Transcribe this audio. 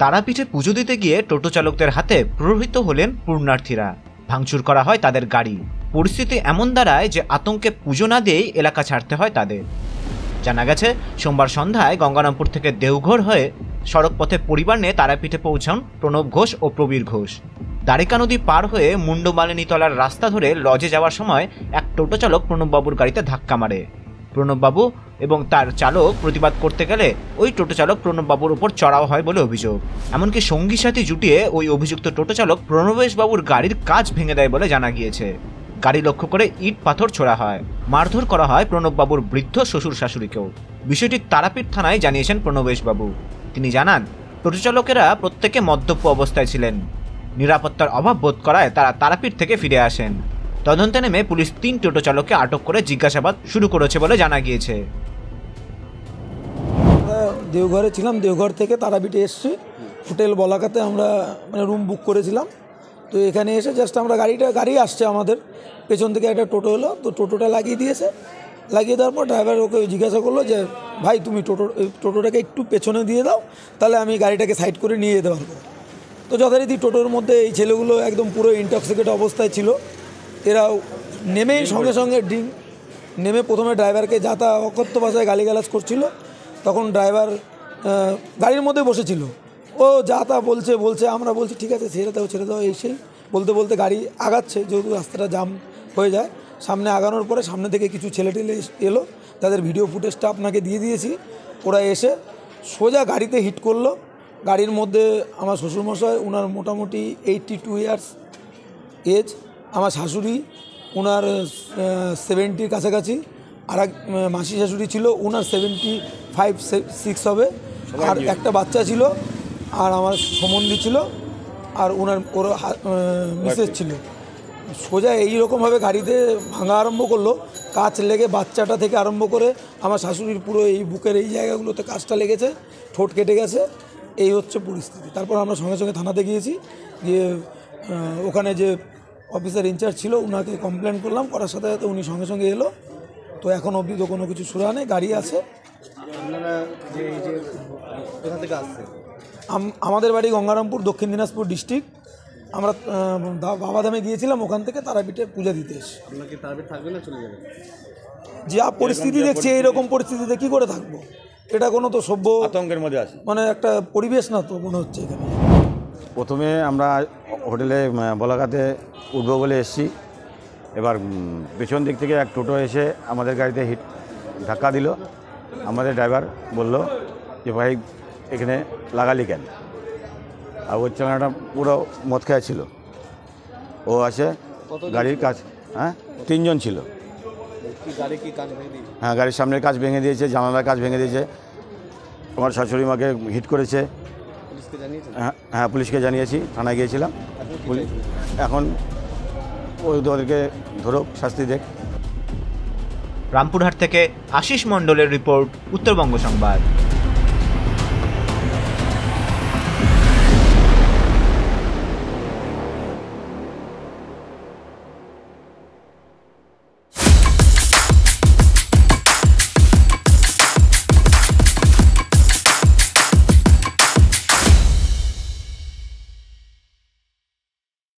তারাপীঠে পুজো দিতে গিয়ে টোটো চালকদের হাতে প্ররোহিত হলেন পূর্ণার্থীরা ভাঙচুর করা হয় তাদের গাড়ি। পরিস্থিতি এমন দাঁড়ায় যে আতঙ্কে পুজো না দিয়েই এলাকা ছাড়তে হয় তাদের। জানা গেছে, সোমবার সন্ধ্যায় গঙ্গারামপুর থেকে দেওঘর হয়ে সড়ক পথে পরিবার নিয়ে তারাপীঠে পৌঁছান প্রণব ঘোষ ও প্রবীর ঘোষ। দ্বারিকা নদী পার হয়ে মুন্ডমালিনীতলার রাস্তা ধরে লজে যাওয়ার সময় এক টোটো চালক প্রণববাবুর গাড়িতে ধাক্কা মারে। প্রণববাবু এবং তার চালক প্রতিবাদ করতে গেলে ওই টোটো চালক প্রণববাবুর উপর চড়াও হয় বলে অভিযোগ। এমনকি সঙ্গী সাথী জুটিয়ে ওই অভিযুক্ত টোটো চালক প্রণবেশবাবুর গাড়ির কাজ ভেঙে দেয় বলে জানা গিয়েছে। গাড়ি লক্ষ্য করে ইট পাথর ছোড়া হয়। মারধর করা হয় প্রণববাবুর বৃদ্ধ শ্বশুর শাশুড়িকেও। বিষয়টি তারাপীঠ থানায় জানিয়েছেন প্রণবেশবাবু। তিনি জানান, টোটো চালকেরা প্রত্যেকে মদ্যপ অবস্থায় ছিলেন। নিরাপত্তার অভাব বোধ করায় তারা তারাপীঠ থেকে ফিরে আসেন। তদন্তে নেমে পুলিশ তিন টোটো চালককে আটক করে জিজ্ঞাসাবাদ শুরু করেছে বলে জানা গিয়েছে। দেওঘরে ছিলাম, দেওঘর থেকে তারাপীঠে এসছি। হোটেল বলাকাতে আমরা মানে রুম বুক করেছিলাম। তো এখানে এসে জাস্ট আমরা গাড়িটা, গাড়ি আসছে আমাদের। পেছন থেকে একটা টোটো এলো, তো টোটোটা লাগিয়ে দিয়েছে। লাগিয়ে দেওয়ার পর ড্রাইভার ওকে জিজ্ঞাসা করল যে, ভাই, তুমি টোটো টোটোটাকে একটু পেছনে দিয়ে দাও, তাহলে আমি গাড়িটাকে সাইড করে নিয়ে যেতে পারব। তো যথারীতি টোটোর মধ্যে এই ছেলেগুলো একদম পুরো ইনটক্সিকেট অবস্থায় ছিল। এরাও নেমেই সঙ্গে সঙ্গে ডিং নেমে প্রথমে ড্রাইভারকে যাতা অকথ্য ভাষায় গালিগালাজ করছিল, তখন ড্রাইভার গাড়ির মধ্যে বসেছিল। ও যা তা বলছে বলছে, আমরা বলছি, ঠিক আছে, ছেড়ে দাও ছেড়ে দাও। এই সেই বলতে বলতে গাড়ি আগাচ্ছে, যেহেতু রাস্তাটা জাম হয়ে যায়। সামনে আগানোর পরে সামনে থেকে কিছু ছেলে টেলে এলো, তাদের ভিডিও ফুটেজটা আপনাকে দিয়ে দিয়েছি। ওরা এসে সোজা গাড়িতে হিট করল। গাড়ির মধ্যে আমার শ্বশুরমশাই ওনার মোটামুটি এইটটি টু ইয়ার্স এজ। আমার শাশুড়ি ওনার সেভেন্টির কাছাকাছি। আর এক মাসি শাশুড়ি ছিল ওনার সেভেন্টি ফাইভ সিক্স হবে আর একটা বাচ্চা ছিল আর আমার সম্বন্ধী ছিল আর ওনার ওর মিসেস ছিল। সোজা এই রকমভাবে গাড়িতে ভাঙা আরম্ভ করল কাজ লেগে বাচ্চাটা থেকে আরম্ভ করে আমার শাশুড়ির পুরো এই বুকের এই জায়গাগুলোতে কাজটা লেগেছে ঠোঁট কেটে গেছে। এই হচ্ছে পরিস্থিতি। তারপর আমরা সঙ্গে সঙ্গে থানাতে গিয়েছি গিয়ে ওখানে যে অফিসার ইনচার্জ ছিল ওনাকে কমপ্লেন করলাম করার সাথে সাথে উনি সঙ্গে সঙ্গে এলো। তো এখন অবধি তো কোনো কিছু সুরা নেই গাড়ি আছে। আমাদের বাড়ি গঙ্গারামপুর দক্ষিণ দিনাজপুর ডিস্ট্রিক্ট আমরা বাবাধামে গিয়েছিলাম ওখান থেকে তারাপীঠে পূজা দিতে এসে। যা পরিস্থিতি দেখছি এইরকম পরিস্থিতিতে কি করে থাকব? এটা কোনো তো সভ্য আতঙ্কের মধ্যে আছে। মানে একটা পরিবেশ না তো মনে হচ্ছে এখানে। প্রথমে আমরা হোটেলে উম, বলাকাতে উঠবো বলে এসেছি। এবার পেছন দিক থেকে এক টোটো এসে আমাদের গাড়িতে হিট ধাক্কা দিল। আমাদের ড্রাইভার বলল যে ভাই এখানে লাগালি কেন? আর ওর চাঙাটা পুরো মদ খাওয়া ছিল। ও আসে গাড়ির কাজ হ্যাঁ তিনজন ছিল। হ্যাঁ গাড়ির সামনের কাজ ভেঙে দিয়েছে জানালার কাজ ভেঙে দিয়েছে। আমার শাশুড়ি মাকে হিট করেছে। হ্যাঁ হ্যাঁ পুলিশকে জানিয়েছি থানায় গিয়েছিলাম। এখন ওই ওদেরকে ধরো শাস্তি দেখ। রামপুরহাট থেকে আশিস মণ্ডলের রিপোর্ট উত্তরবঙ্গ সংবাদ।